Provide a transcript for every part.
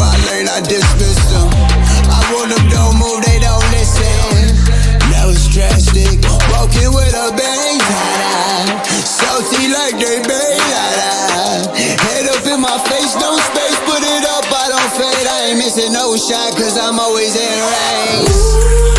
I learn, I dismiss them. I want them don't move, they don't listen. Now it's drastic, walking with a bang. Salty like they bang. Head up in my face, no space, put it up, I don't fade. I ain't missing no shot, cause I'm always in range.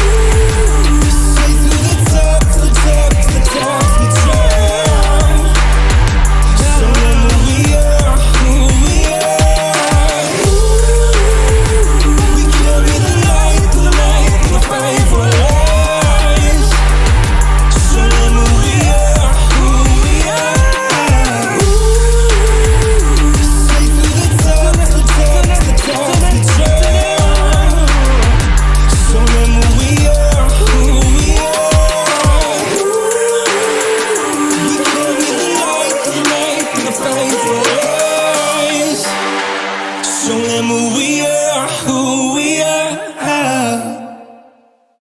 who we are, who we are.